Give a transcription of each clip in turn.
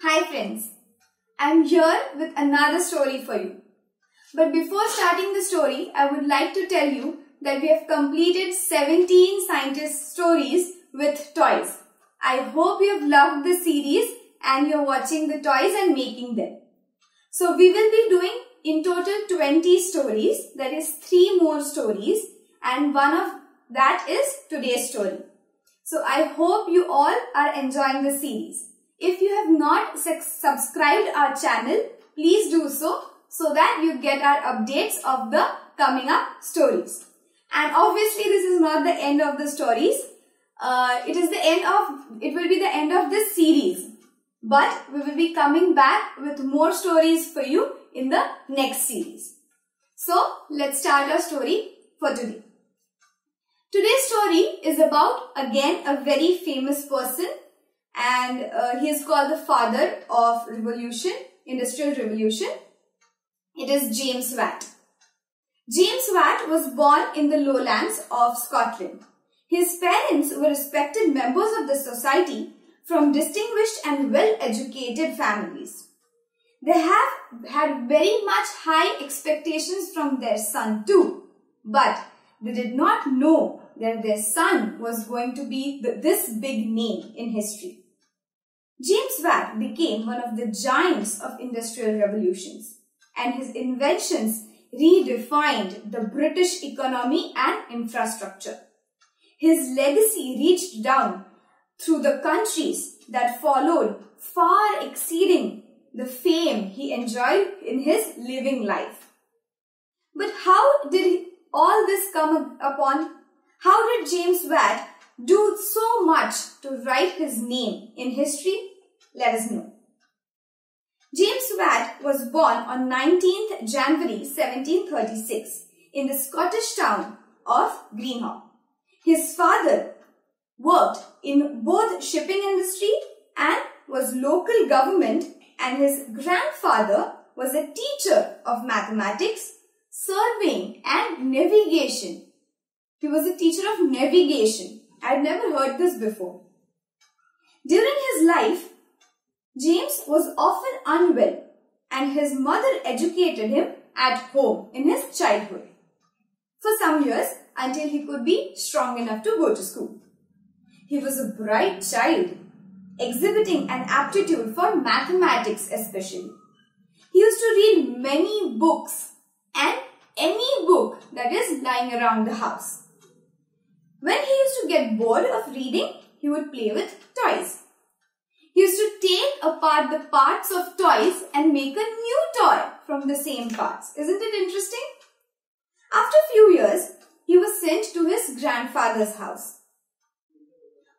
Hi friends, I'm here with another story for you. But before starting the story, I would like to tell you that we have completed 17 scientist stories with toys. I hope you have loved the series and you're watching the toys and making them. So we will be doing in total 20 stories, that is 3 more stories and one of that is today's story. So I hope you all are enjoying the series. If you have not subscribed our channel, please do so so that you get our updates of the coming up stories. And obviously this is not the end of the stories. Uh, it is the end of, it will be the end of this series. But we will be coming back with more stories for you in the next series. So let's start our story for today. Today's story is about again a very famous person and uh, he is called the father of revolution, industrial revolution. It is James Watt. James Watt was born in the lowlands of Scotland. His parents were respected members of the society from distinguished and well-educated families. They have had very much high expectations from their son too. But they did not know that their son was going to be the, this big name in history. James Watt became one of the giants of industrial revolutions and his inventions redefined the British economy and infrastructure. His legacy reached down through the countries that followed far exceeding the fame he enjoyed in his living life. But how did all this come upon? How did James Watt do so much to write his name in history? Let us know. James Watt was born on 19th January 1736 in the Scottish town of Greenock. His father worked in both shipping industry and was local government and his grandfather was a teacher of mathematics surveying and navigation. He was a teacher of navigation. I had never heard this before. During his life, James was often unwell and his mother educated him at home in his childhood for some years until he could be strong enough to go to school. He was a bright child, exhibiting an aptitude for mathematics especially. He used to read many books and any book that is lying around the house. When he used to get bored of reading, he would play with toys. He used to take apart the parts of toys and make a new toy from the same parts. Isn't it interesting? After a few years, he was sent to his grandfather's house.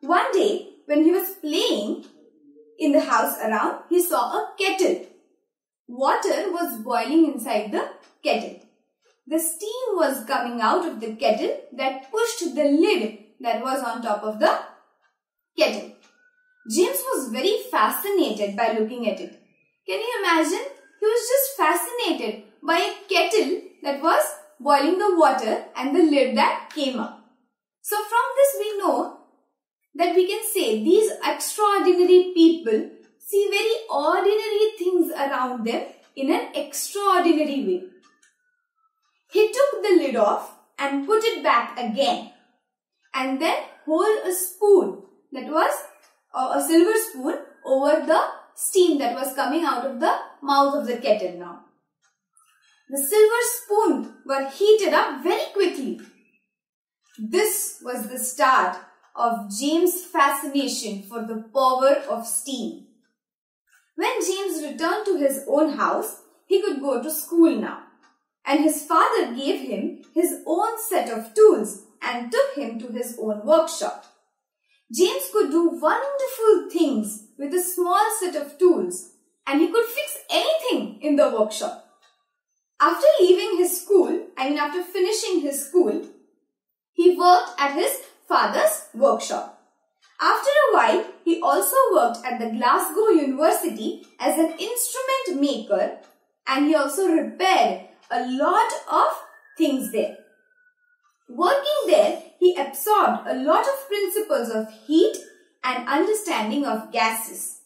One day, when he was playing in the house around, he saw a kettle. Water was boiling inside the kettle. The steam was coming out of the kettle that pushed the lid that was on top of the kettle. James was very fascinated by looking at it. Can you imagine? He was just fascinated by a kettle that was boiling the water and the lid that came up. So from this we know that we can say these extraordinary people see very ordinary things around them in an extraordinary way. He took the lid off and put it back again and then hold a spoon that was Uh, a silver spoon over the steam that was coming out of the mouth of the kettle now. The silver spoon were heated up very quickly. This was the start of James' fascination for the power of steam. When James returned to his own house, he could go to school now and his father gave him his own set of tools and took him to his own workshop. James could do wonderful things with a small set of tools and he could fix anything in the workshop. After leaving his school, I mean after finishing his school, he worked at his father's workshop. After a while, he also worked at the Glasgow University as an instrument maker and he also repaired a lot of things there. Working there, he absorbed a lot of principles of heat and understanding of gases.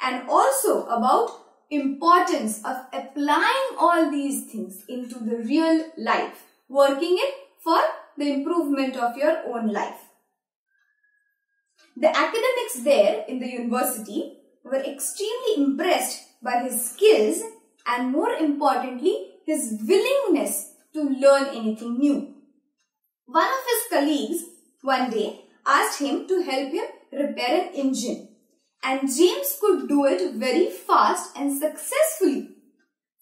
and also about importance of applying all these things into the real life, working it for the improvement of your own life. The academics there in the university were extremely impressed by his skills and more importantly, his willingness to learn anything new. One of his colleagues one day asked him to help him repair an engine and James could do it very fast and successfully.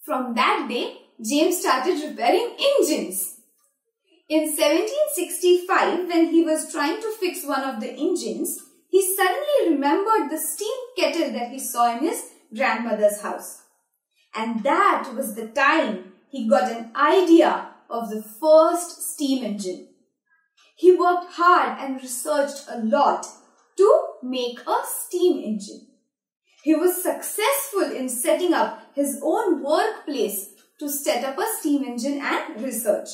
From that day, James started repairing engines. In 1765, when he was trying to fix one of the engines, he suddenly remembered the steam kettle that he saw in his grandmother's house. And that was the time he got an idea of the first steam engine. He worked hard and researched a lot to make a steam engine. He was successful in setting up his own workplace to set up a steam engine and research.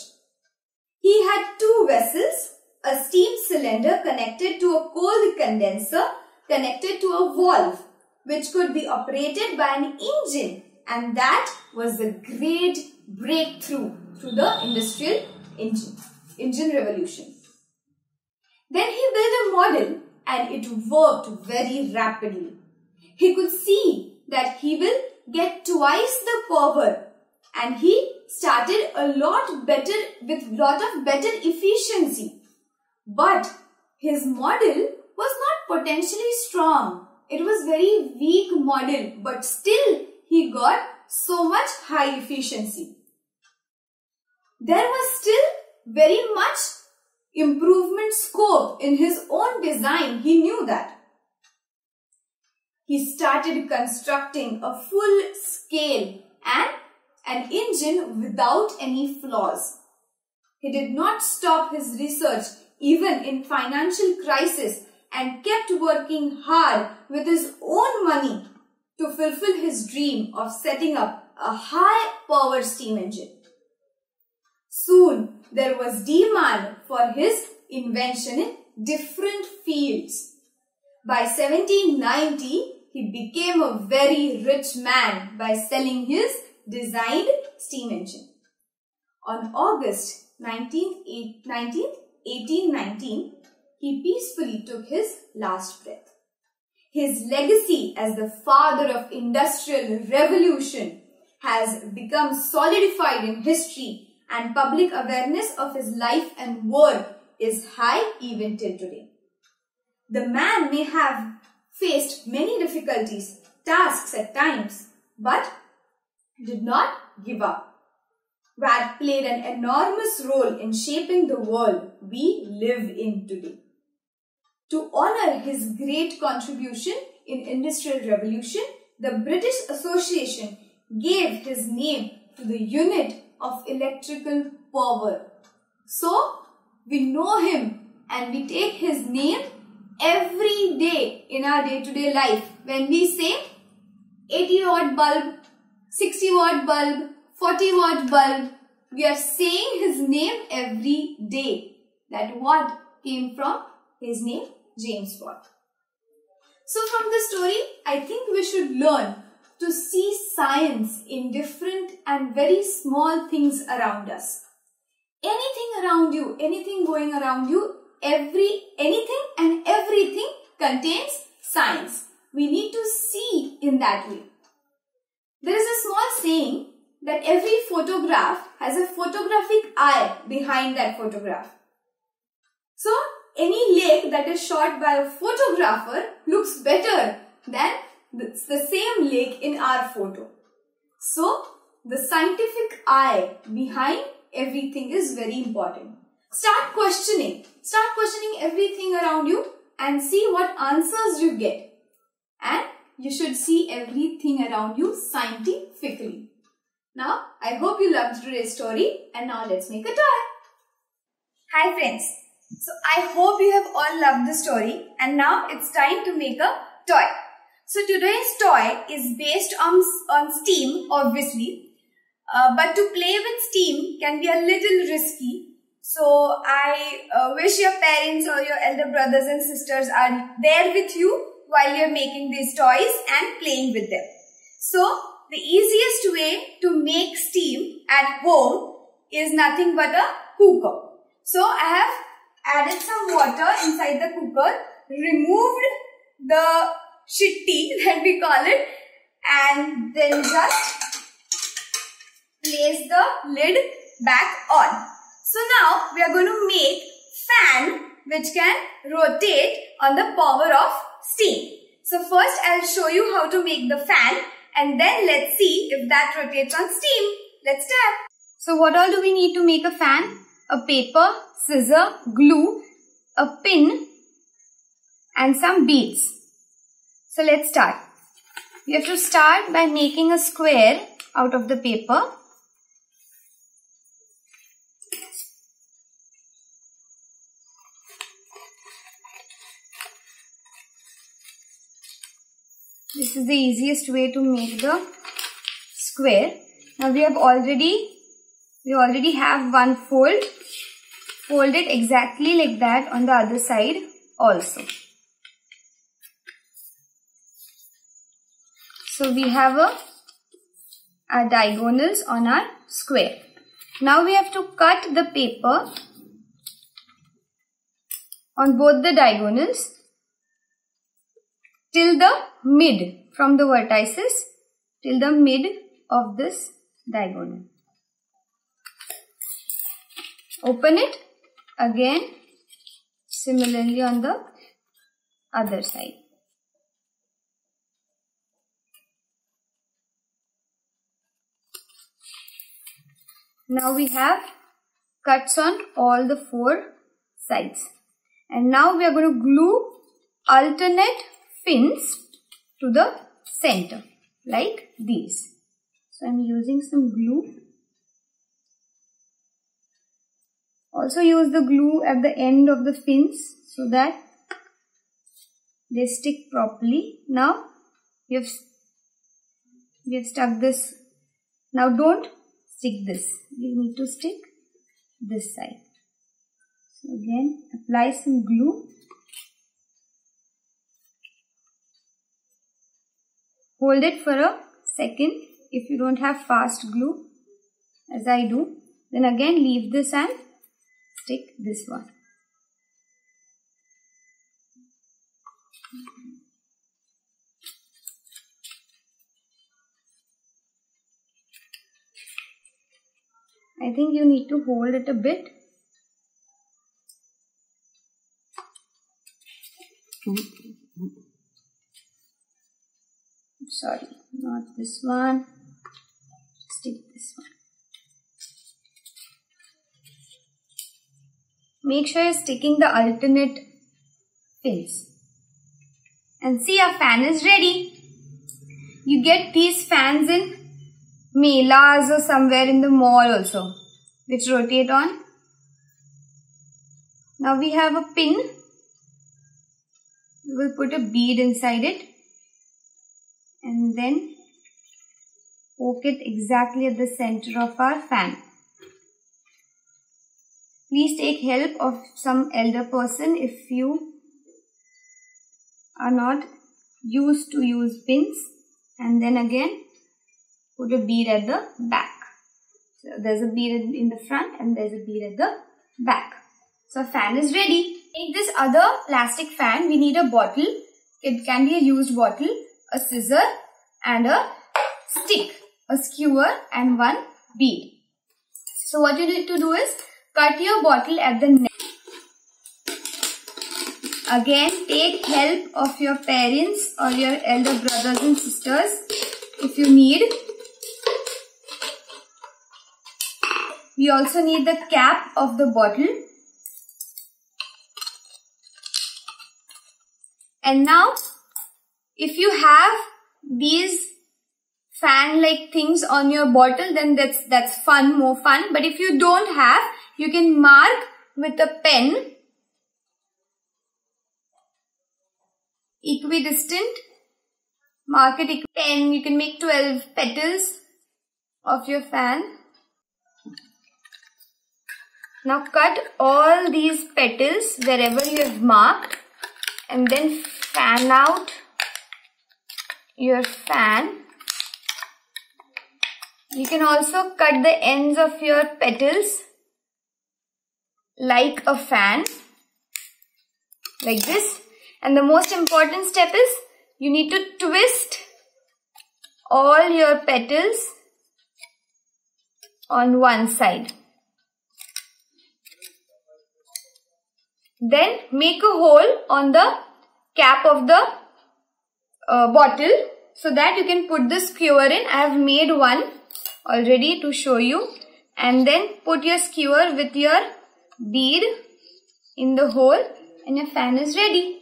He had two vessels, a steam cylinder connected to a cold condenser connected to a valve which could be operated by an engine and that was a great breakthrough through the industrial engine, engine revolution. Then he built a model and it worked very rapidly. He could see that he will get twice the power and he started a lot better with lot of better efficiency. But his model was not potentially strong. It was very weak model but still he got so much high efficiency. There was still very much improvement scope in his own design. He knew that. He started constructing a full scale and an engine without any flaws. He did not stop his research even in financial crisis and kept working hard with his own money to fulfill his dream of setting up a high power steam engine. Soon there was demand for his invention in different fields. By 1790, he became a very rich man by selling his designed steam engine. On August 19, 1819, he peacefully took his last breath. His legacy as the father of industrial revolution has become solidified in history and public awareness of his life and work is high even till today. The man may have faced many difficulties, tasks at times, but did not give up. Watt played an enormous role in shaping the world we live in today. To honor his great contribution in industrial revolution, the British Association gave his name to the unit of electrical power. So, we know him and we take his name every day in our day-to-day -day life. When we say 80 watt bulb, 60 watt bulb, 40 watt bulb, we are saying his name every day. That watt came from his name James Watt. So from the story, I think we should learn to see science in different and very small things around us. Anything around you, anything going around you, every, anything and everything contains science. We need to see in that way. There is a small saying that every photograph has a photographic eye behind that photograph. So, any lake that is shot by a photographer looks better than it's the same lake in our photo. So, the scientific eye behind everything is very important. Start questioning. Start questioning everything around you and see what answers you get. And you should see everything around you scientifically. Now, I hope you loved today's story and now let's make a toy. Hi friends. So, I hope you have all loved the story and now it's time to make a toy. So today's toy is based on, on steam obviously uh, but to play with steam can be a little risky. So I uh, wish your parents or your elder brothers and sisters are there with you while you're making these toys and playing with them. So, the easiest way to make steam at home is nothing but a cooker. So, I have added some water inside the cooker, removed the chitti that we call it and then just place the lid back on. So now we are going to make fan which can rotate on the power of steam. So first I'll show you how to make the fan and then let's see if that rotates on steam. Let's start. So what all do we need to make a fan? A paper, scissor, glue, a pin and some beads. So let's start. You have to start by making a square out of the paper This is the easiest way to make the square. Now we have already, we already have one fold. Fold it exactly like that on the other side also. So we have a, our diagonals on our square. Now we have to cut the paper on both the diagonals till the mid from the vertices till the mid of this diagonal. Open it again similarly on the other side. Now we have cuts on all the four sides. And now we are going to glue alternate fins to the center like these. So I'm using some glue. Also use the glue at the end of the fins so that they stick properly. Now we have, we have stuck this. Now don't stick this. You need to stick this side. So again apply some glue Hold it for a second if you don't have fast glue as I do. Then again leave this and stick this one. I think you need to hold it a bit. Sorry not this one. Stick this one. Make sure you're sticking the alternate pins and see our fan is ready. You get these fans in melas or somewhere in the mall also which rotate on. Now we have a pin. We will put a bead inside it and then poke it exactly at the center of our fan. Please take help of some elder person if you are not used to use pins. And then again put a bead at the back. So there's a bead in the front and there's a bead at the back. So fan is ready. Take this other plastic fan, we need a bottle. It can be a used bottle a scissor and a stick, a skewer and one bead. So what you need to do is cut your bottle at the neck. Again, take help of your parents or your elder brothers and sisters if you need. We also need the cap of the bottle. And now if you have these fan like things on your bottle then that's that's fun more fun. But if you don't have you can mark with a pen equidistant. Mark it 10 you can make 12 petals of your fan now cut all these petals wherever you have marked and then fan out your fan. You can also cut the ends of your petals like a fan like this and the most important step is you need to twist all your petals on one side. Then make a hole on the cap of the uh, bottle so that you can put the skewer in. I have made one already to show you and then put your skewer with your bead in the hole and your fan is ready.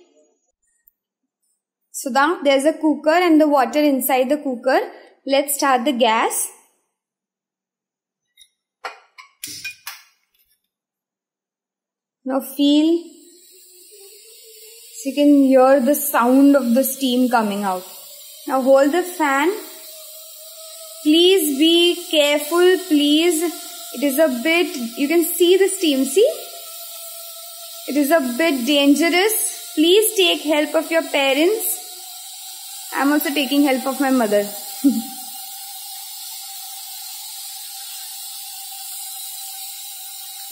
So now there's a cooker and the water inside the cooker. Let's start the gas. Now feel, so you can hear the sound of the steam coming out. Now hold the fan. Please be careful, please. It is a bit, you can see the steam, see? It is a bit dangerous. Please take help of your parents. I'm also taking help of my mother.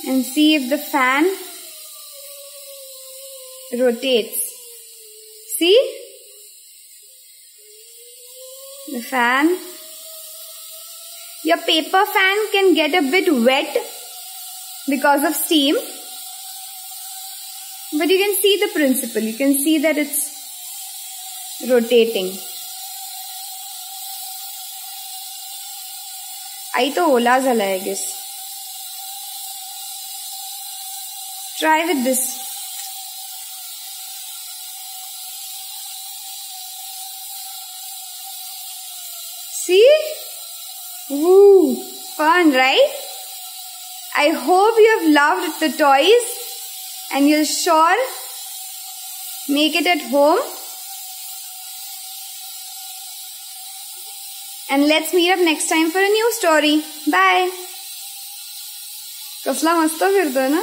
and see if the fan rotates. See? The fan. Your paper fan can get a bit wet because of steam. But you can see the principle. You can see that it's rotating. आई तो ओला झाला I guess. Try with this. Fun, right? I hope you have loved the toys and you'll sure make it at home. And let's meet up next time for a new story. Bye! कसला मस्त फिरतोय ना